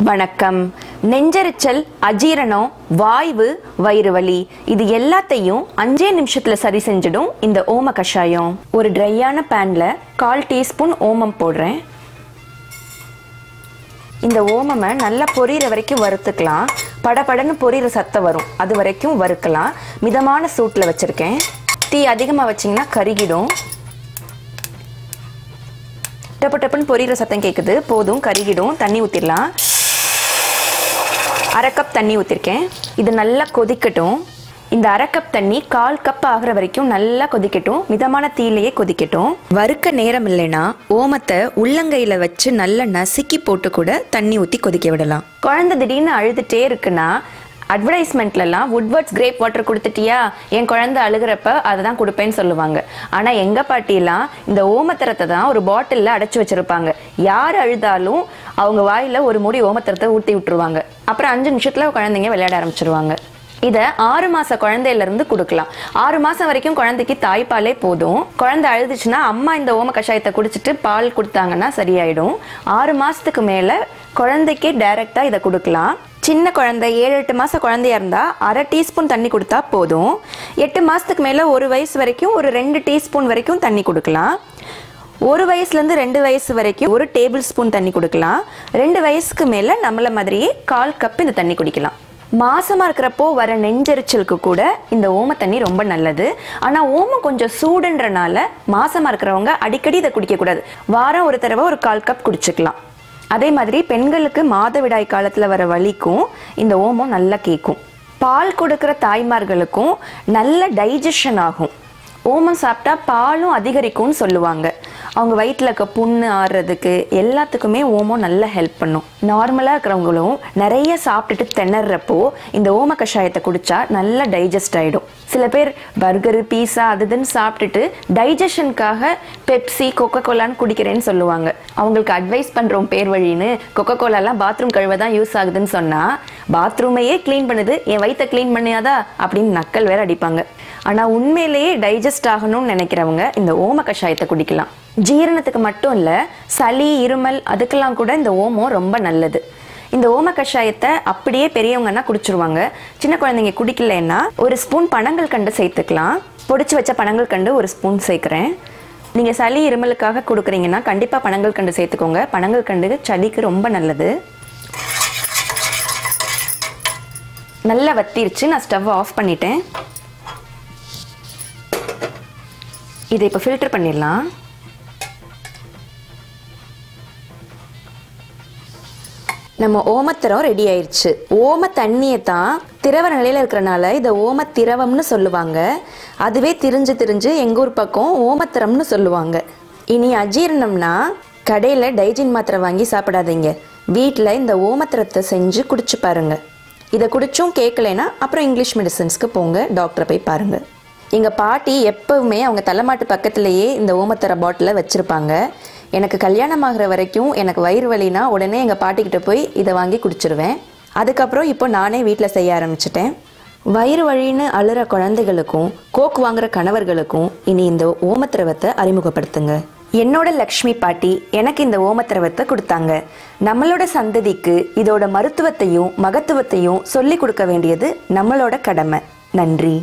வணக்கம். நெஞ்செரிச்சல் அஜீரணம் வாய்வு வயிறு வலி இது எல்லாத்தையும் அஞ்சே நிமிஷத்துல சரி செஞ்சிடும் இந்த ஓம கஷாயம். ஒரு ட்ரையான பேன்ல கால் டீஸ்பூன் ஓமம் போடுறேன். இந்த ஓமமை நல்லா பொரியிற வரைக்கும் வறுத்துக்கலாம். படபடன்னு பொரியிற சத்தம் வரும். அது வரைக்கும் வறுக்கலாம். மிதமான சூட்டில் வச்சுருக்கேன். தீ அதிகமாக வச்சிங்கன்னா கருகிடும். டப்பு டப்புன்னு பொரியிற சத்தம் கேட்குது போதும் கருகிடும். தண்ணி ஊற்றிடலாம் அரை கப் தண்ணி ஊற்றிருக்கேன் இது நல்லா கொதிக்கட்டும். இந்த அரை கப் தண்ணி கால் கப் ஆகிற வரைக்கும் நல்லா கொதிக்கட்டும். மிதமான தீயிலேயே கொதிக்கட்டும். வறுக்க நேரம் இல்லைன்னா ஓமத்தை உள்ளங்கையில் வச்சு நல்லா நசுக்கி போட்டு கூட தண்ணி ஊற்றி கொதிக்க விடலாம். குழந்தை திடீர்னு அழுதுட்டே இருக்குன்னா அட்வர்டைஸ்மெண்ட்லலாம் வுட்வர்ட்ஸ் கிரேப் வாட்டர் கொடுத்துட்டியா? என் குழந்தை அழுகிறப்ப அதை தான் கொடுப்பேன்னு சொல்லுவாங்க. ஆனால் எங்கள் பாட்டிலாம் இந்த ஓமத்திரத்தை தான் ஒரு பாட்டிலில் அடைச்சி வச்சுருப்பாங்க. யார் அழுதாலும் அவங்க வாயில் ஒரு முடி ஓமத்திரத்தை ஊற்றி விட்டுருவாங்க. அப்புறம் அஞ்சு நிமிஷத்தில் குழந்தைங்க விளையாட ஆரம்பிச்சிருவாங்க. இதை ஆறு மாத குழந்தையிலேருந்து கொடுக்கலாம். ஆறு மாதம் வரைக்கும் குழந்தைக்கு தாய்ப்பாலே போதும். குழந்தை அழுதுச்சுன்னா அம்மா இந்த ஓம கஷாயத்தை குடிச்சிட்டு பால் கொடுத்தாங்கன்னா சரியாயிடும். ஆறு மாதத்துக்கு மேலே குழந்தைக்கே டைரக்டா இதை கொடுக்கலாம். சின்ன குழந்தை ஏழு எட்டு மாத குழந்தையா இருந்தால் அரை டீஸ்பூன் தண்ணி கொடுத்தா போதும். எட்டு மாதத்துக்கு மேலே ஒரு வயசு வரைக்கும் ஒரு ரெண்டு டீஸ்பூன் வரைக்கும் தண்ணி கொடுக்கலாம். ஒரு வயசுலேருந்து ரெண்டு வயசு வரைக்கும் ஒரு டேபிள் ஸ்பூன் தண்ணி கொடுக்கலாம். ரெண்டு வயசுக்கு மேலே நம்மள மாதிரியே கால் கப் இந்த தண்ணி குடிக்கலாம். மாசமாக இருக்கிறப்போ வர நெஞ்செரிச்சலுக்கு கூட இந்த ஓம தண்ணி ரொம்ப நல்லது. ஆனால் ஓமம் கொஞ்சம் சூடுன்றனால மாசமாக இருக்கிறவங்க அடிக்கடி இதை குடிக்கக்கூடாது. வாரம் ஒரு தடவை ஒரு கால் கப் குடிச்சுக்கலாம். அதே மாதிரி பெண்களுக்கு மாதவிடாய் காலத்தில் வர வலிக்கும் இந்த ஓமம் நல்லா கேட்கும் பால் கொடுக்குற தாய்மார்களுக்கும் நல்ல டைஜஷன் ஆகும். ஓமம் சாப்பிட்டா பாலும் அதிகரிக்கும்னு சொல்லுவாங்க. அவங்க வயிற்றில் இருக்க புண்ணு ஆடுறதுக்கு எல்லாத்துக்குமே ஓமம் நல்லா ஹெல்ப் பண்ணும். நார்மலாக இருக்கிறவங்களும் நிறைய சாப்பிட்டுட்டு திணறப்போ இந்த ஓம கஷாயத்தை குடிச்சா நல்லா டைஜஸ்ட் ஆகிடும் சில பேர் பர்கரு பீஸா அது இதுன்னு சாப்பிட்டுட்டு டைஜஷனுக்காக பெப்சி கொக்கோ கோலான்னு குடிக்கிறேன்னு சொல்லுவாங்க. அவங்களுக்கு அட்வைஸ் பண்ணுறோம் பேர் வழின்னு. கொக்கோ கோலாலாம் பாத்ரூம் கழுவ தான் யூஸ் ஆகுதுன்னு சொன்னால் பாத்ரூமையே க்ளீன் பண்ணுது. என் வயிற்றை க்ளீன் பண்ணியாதா? அப்படின்னு நக்கல் வேற அடிப்பாங்க. ஆனால் உண்மையிலேயே டைஜஸ்ட் ஆகணும்னு நினைக்கிறவங்க இந்த ஓம கஷாயத்தை குடிக்கலாம். ஜீரணத்துக்கு மட்டும் இல்லை சளி இருமல் அதுக்கெல்லாம் கூட இந்த ஓமம் ரொம்ப நல்லது. இந்த ஓம கஷாயத்தை அப்படியே பெரியவங்கன்னா குடிச்சிருவாங்க. சின்ன குழந்தைங்க குடிக்கலன்னா ஒரு ஸ்பூன் பனங்கள் கண்டு சேர்த்துக்கலாம். பொடிச்சு வச்ச பனங்கள் கண்டு ஒரு ஸ்பூன் சேர்க்குறேன். நீங்கள் சளி இருமலுக்காக கொடுக்குறீங்கன்னா கண்டிப்பாக பனங்கள் கண்டு சேர்த்துக்கோங்க. பனங்கள் கண்டு சளிக்கு ரொம்ப நல்லது. நல்லா வத்திருச்சு நான் ஸ்டவ் ஆஃப் பண்ணிட்டேன். இதை இப்போ ஃபில்டர் பண்ணிடலாம். நம்ம ஓமத்திரம் ரெடி ஆயிடுச்சு ஓம தண்ணியை தான் திரவ நிலையில் இருக்கிறனால இதை ஓம திரவம்னு சொல்லுவாங்க. அதுவே திரிஞ்சு திரிஞ்சு எங்கள் ஊர் பக்கம் ஓமத்திரம்னு சொல்லுவாங்க. இனி அஜீரணம்னா கடையில் டைஜின் மாத்திரை வாங்கி சாப்பிடாதீங்க. வீட்டில் இந்த ஓமத்திரத்தை செஞ்சு குடிச்சு பாருங்கள் இதை குடிச்சும் கேட்கலைன்னா அப்புறம் இங்கிலீஷ் மெடிசன்ஸ்க்கு போங்க. டாக்டரை போய் பாருங்கள் எங்கள் பாட்டி எப்பவுமே அவங்க தலைமாட்டு பக்கத்துலேயே இந்த ஓமத்தர பாட்டிலை வச்சுருப்பாங்க. எனக்கு கல்யாணம் ஆகிற வரைக்கும் எனக்கு வயிறு வலினா உடனே எங்கள் பாட்டிக்கிட்ட போய் இதை வாங்கி குடிச்சிருவேன். அதுக்கப்புறம் இப்போ நானே வீட்டில் செய்ய ஆரம்பிச்சிட்டேன். வயிறு வழின்னு அழுற குழந்தைகளுக்கும் கோக் வாங்குற கணவர்களுக்கும் இனி இந்த ஓமத்திரவத்தை அறிமுகப்படுத்துங்க. என்னோட லக்ஷ்மி பாட்டி எனக்கு இந்த ஓமத்திரவத்தை கொடுத்தாங்க. நம்மளோட சந்ததிக்கு இதோட மருத்துவத்தையும் மகத்துவத்தையும் சொல்லி கொடுக்க வேண்டியது நம்மளோட கடமை. நன்றி.